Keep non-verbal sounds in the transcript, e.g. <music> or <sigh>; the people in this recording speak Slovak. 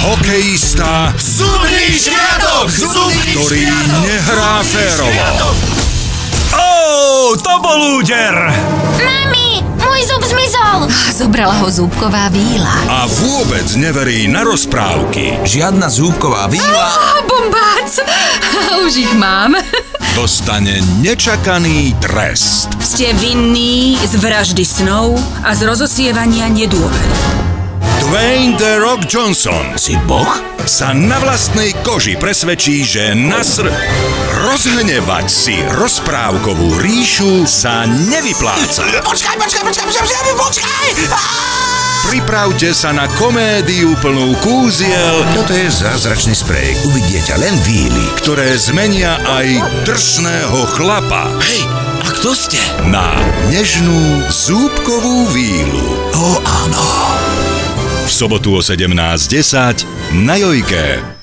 Hokejista, Zubný! Zubný ktorý nehrá férovo. Ó, to bol úder! Mami, môj zub zmizol. Zobrala ho zúbková víla. A vôbec neverí na rozprávky. Žiadna zúbková víla. A bombác! <laughs> Už ich mám. <laughs> Dostane nečakaný trest. Ste vinní z vraždy snov a z rozosievania nedôvery. Dwayne The Rock Johnson Si boh? sa na vlastnej koži presvedčí, že Nasr rozhnevať si rozprávkovú ríšu sa nevypláca. <laughs> Počkaj, počkaj, počkaj, počkaj, počkaj, počkaj! Pripravte sa na komédiu plnú kúziel, Toto je zázračný sprej. Uvidíte len víly. ktoré zmenia aj drsného chlapa Hej, a kto ste? na nežnú zúbkovú vílu. Sobotu o 17.10 na Jojke.